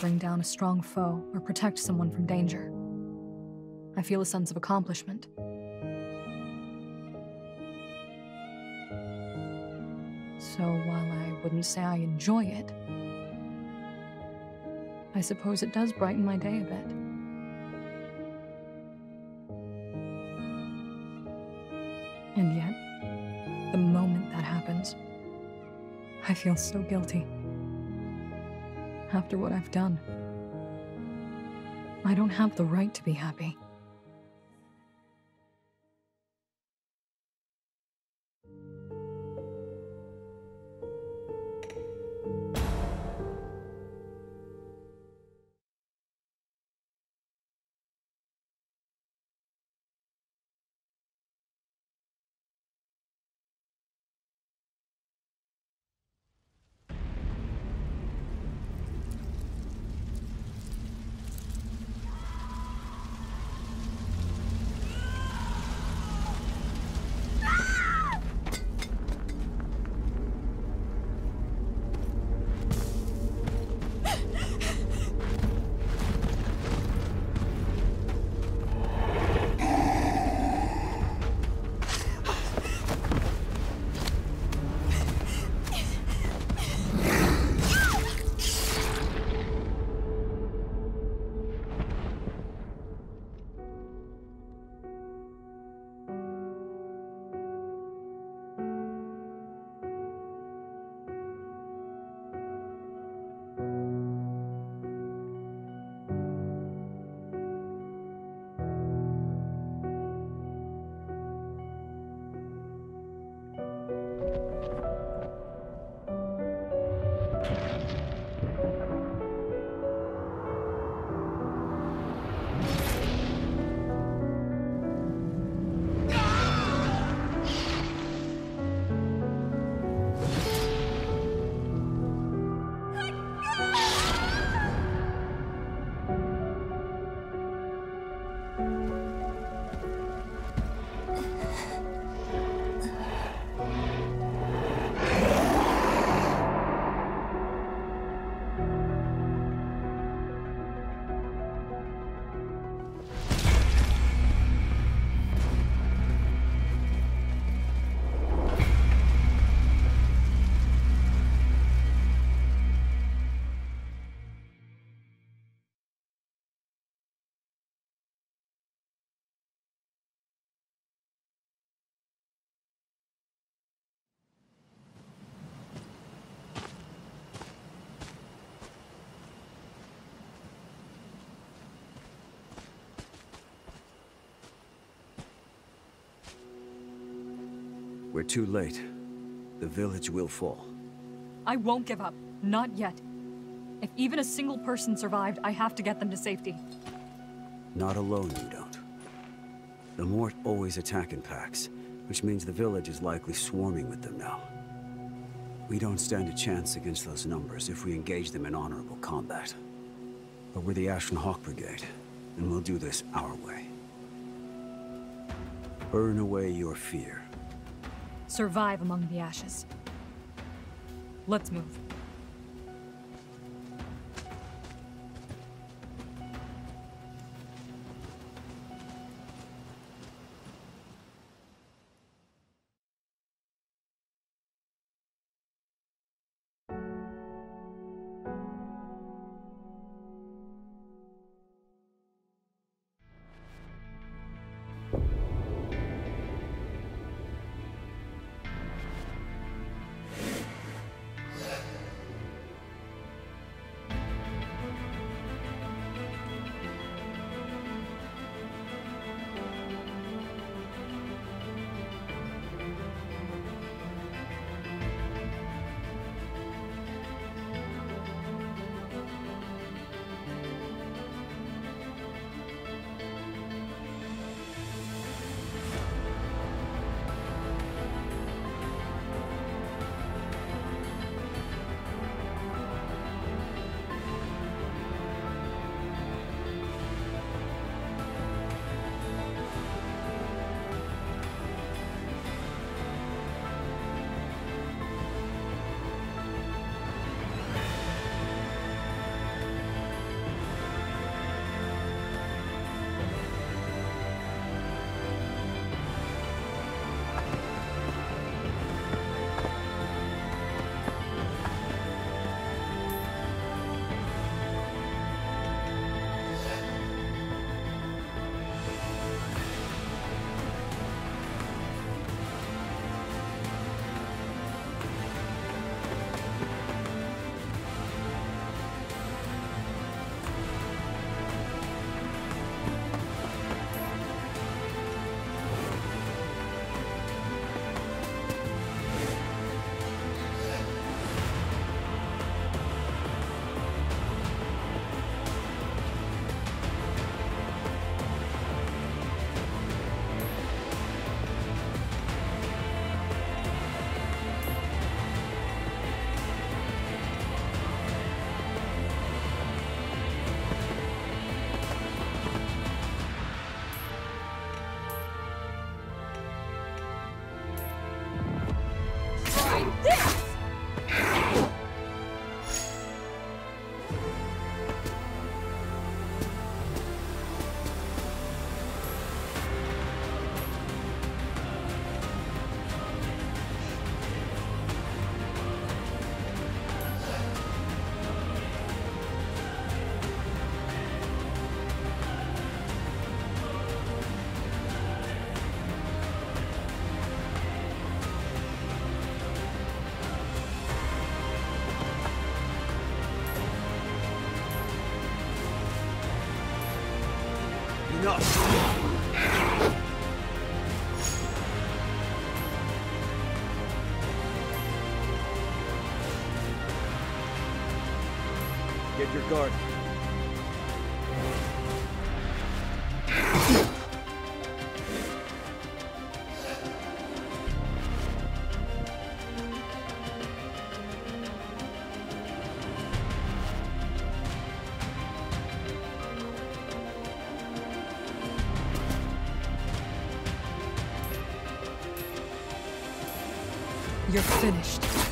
Bring down a strong foe or protect someone from danger, I feel a sense of accomplishment. So while I wouldn't say I enjoy it, I suppose it does brighten my day a bit. And yet, the moment that happens, I feel so guilty. After what I've done, I don't have the right to be happy. We're too late. The village will fall. I won't give up. Not yet. If even a single person survived, I have to get them to safety. Not alone, you don't. The Mort always attack in packs, which means the village is likely swarming with them now. We don't stand a chance against those numbers if we engage them in honorable combat. But we're the Ashen Hawk Brigade, and we'll do this our way. Burn away your fear. Survive among the ashes. Let's move. You're finished.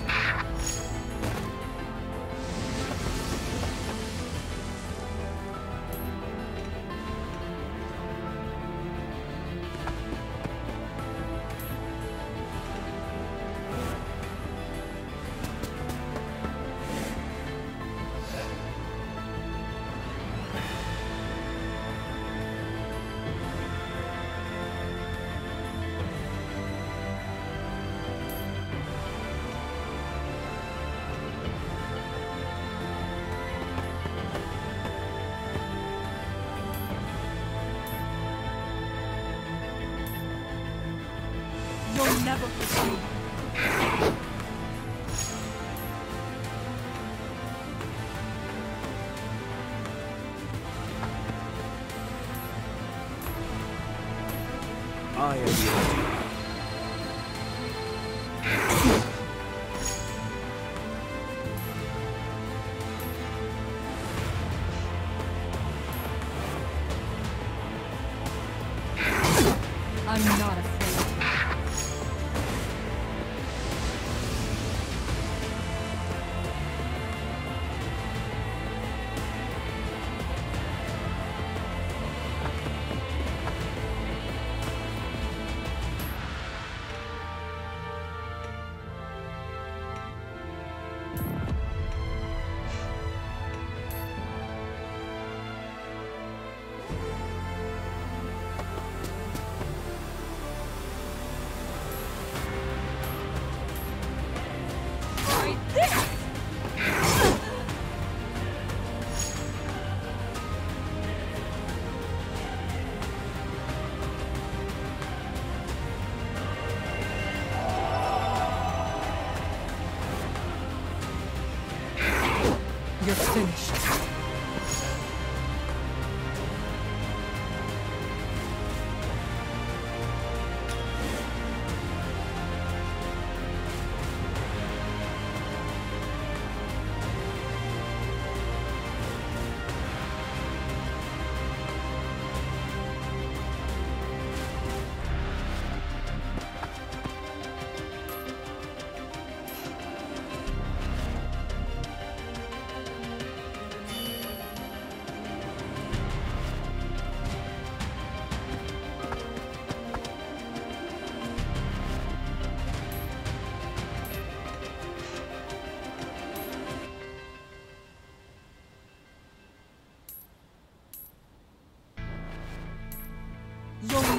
You'll never pursue.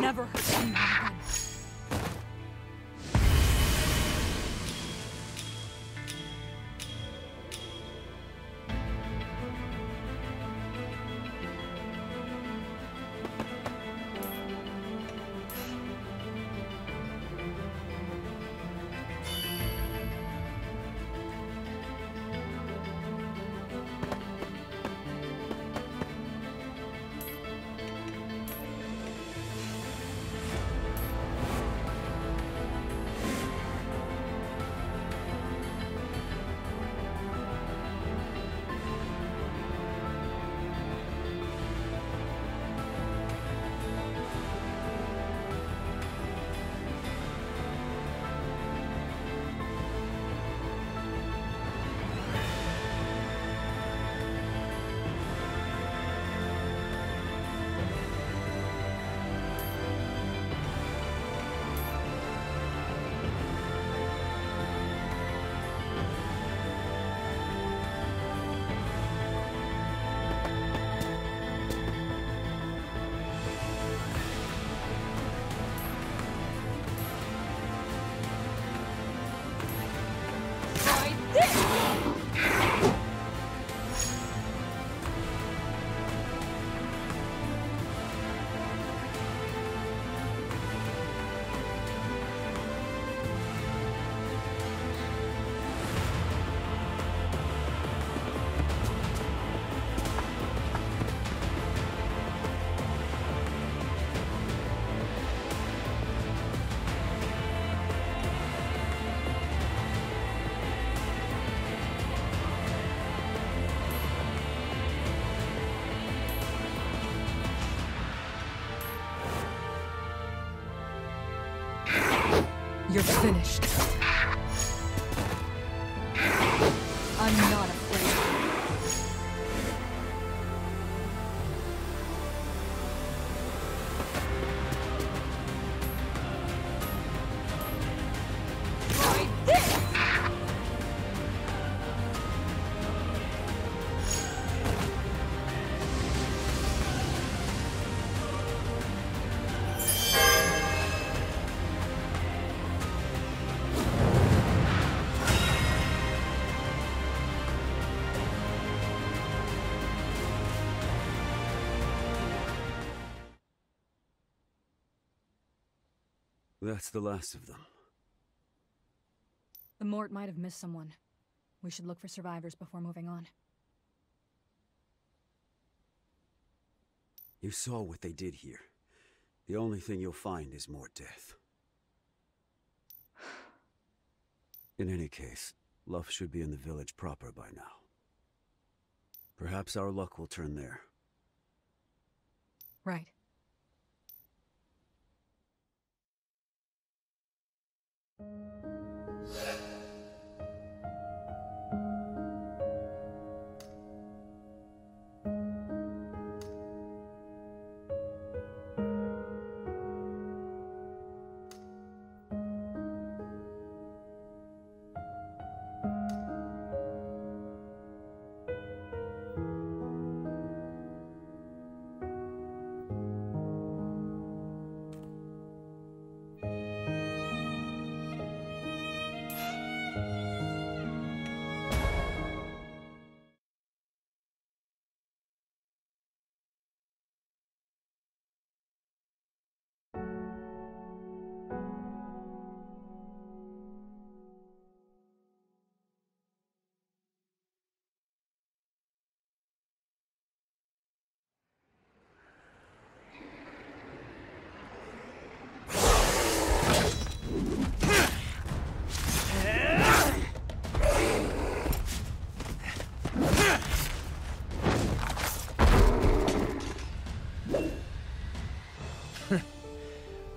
Never hurt anyone finished. That's the last of them. The Mort might have missed someone. We should look for survivors before moving on. You saw what they did here. The only thing you'll find is more death. In any case, Luff should be in the village proper by now. Perhaps our luck will turn there. Right. you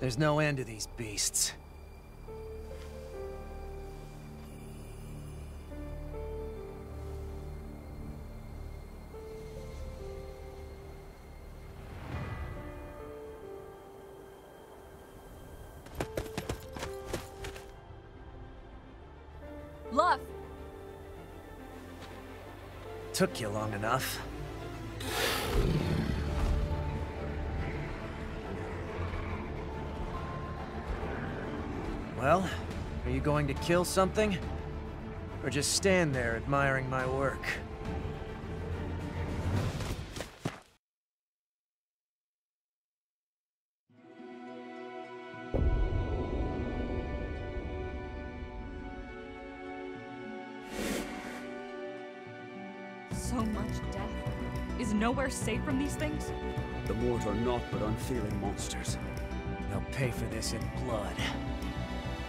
There's no end to these beasts. Luff! Took you long enough. Well, are you going to kill something? Or just stand there admiring my work? So much death. Is nowhere safe from these things? The Mort are naught but unfeeling monsters. They'll pay for this in blood.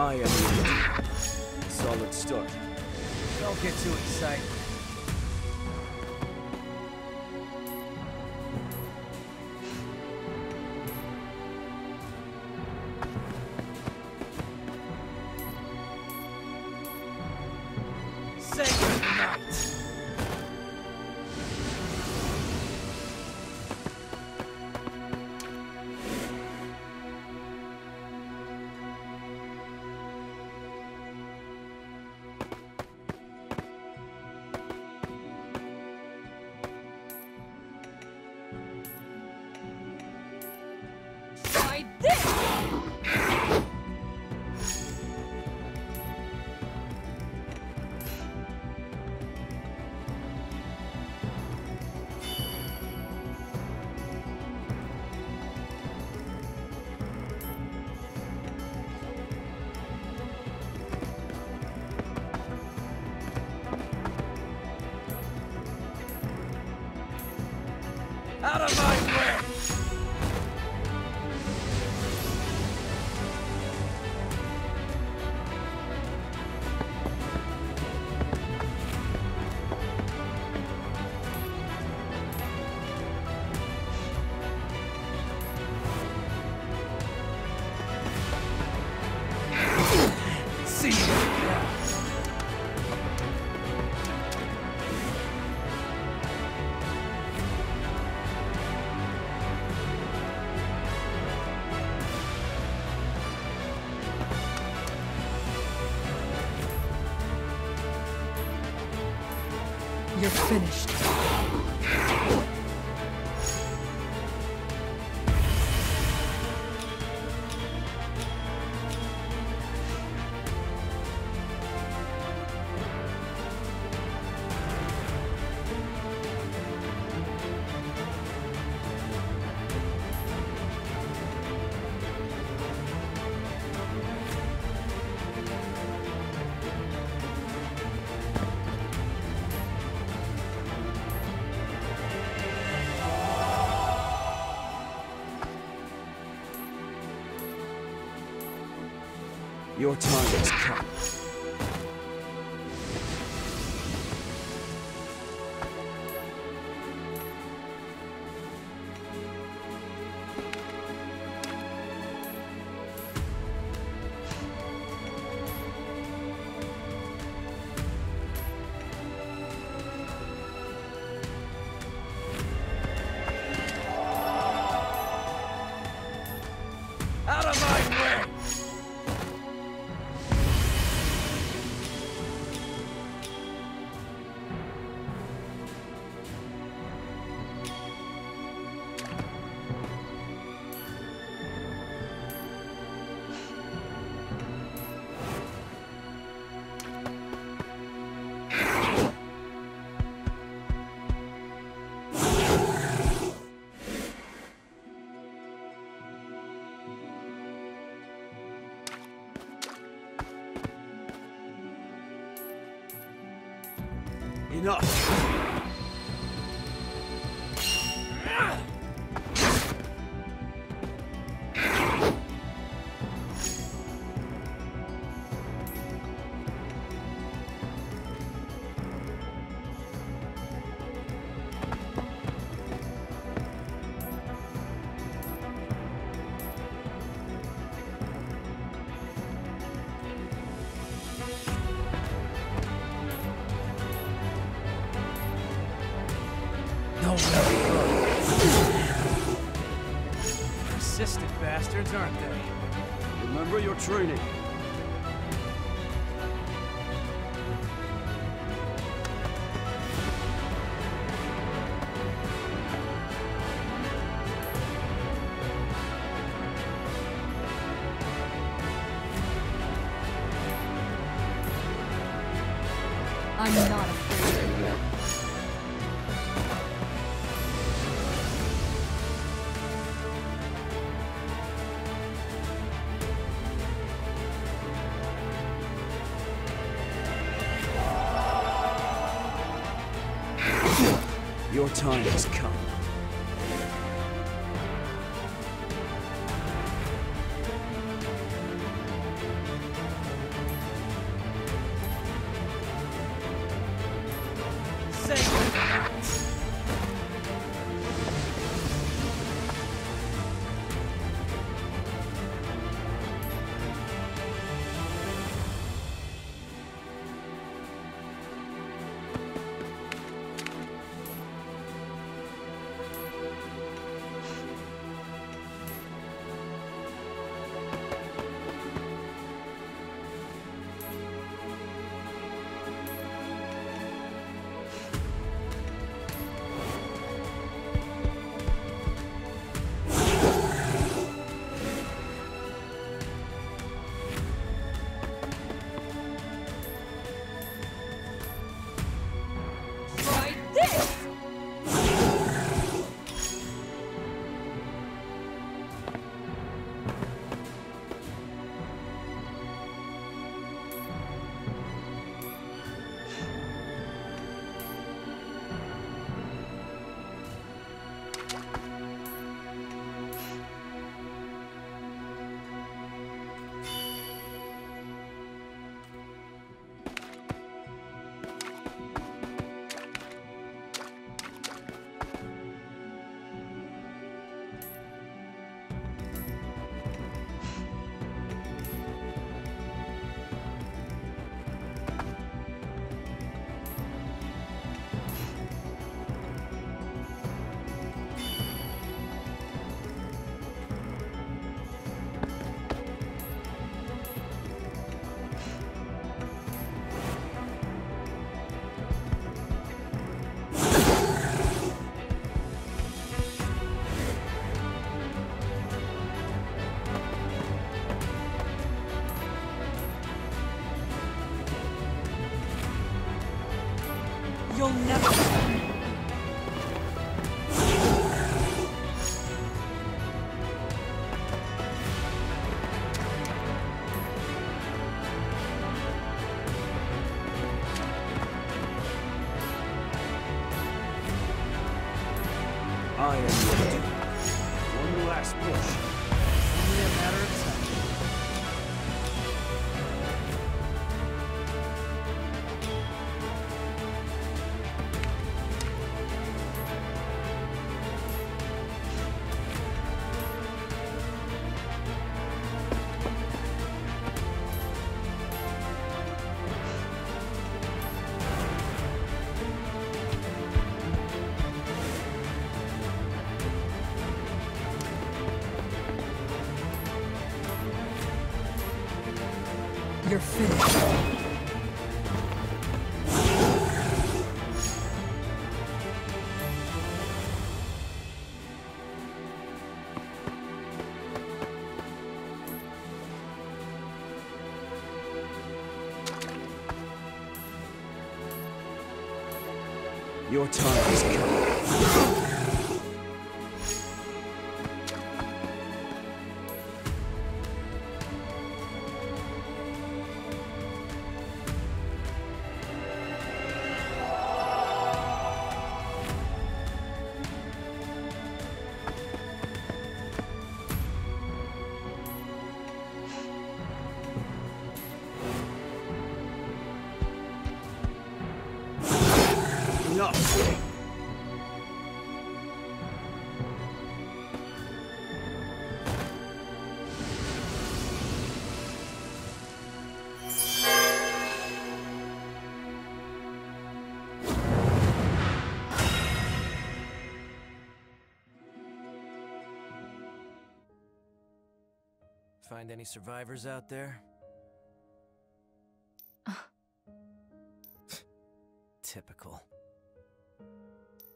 I am. Solid start. Don't get too excited. Out of my You're finished. Enough! Time has come. Finished. Find any survivors out there? Typical.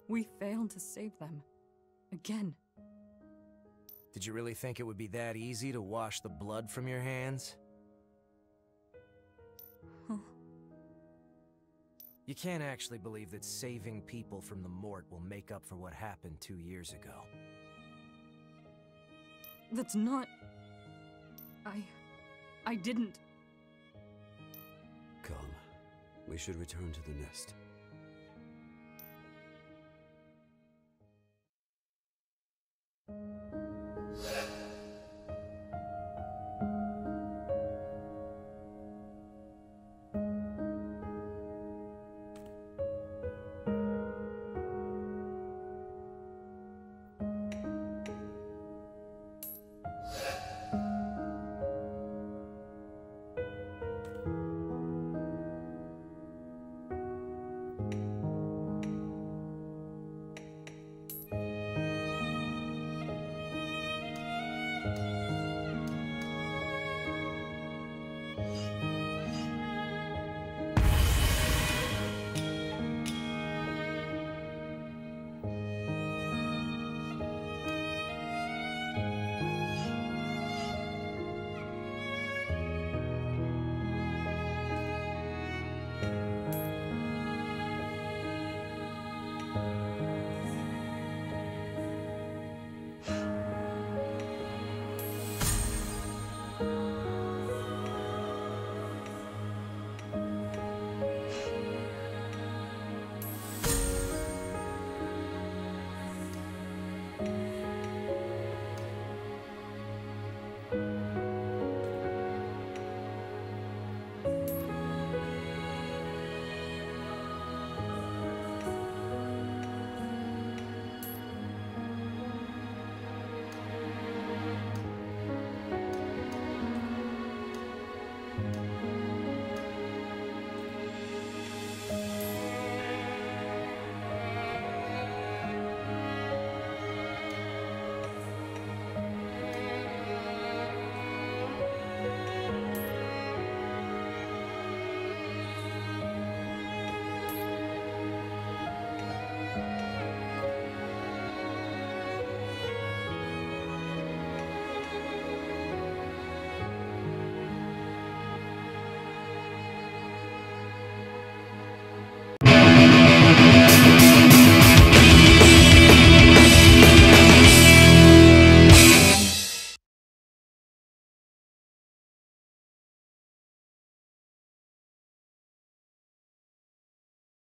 We failed to save them. Again. Did you really think it would be that easy to wash the blood from your hands? You can't actually believe that saving people from the Mort will make up for what happened two years ago. That's not. I... I didn't. Come. We should return to the nest.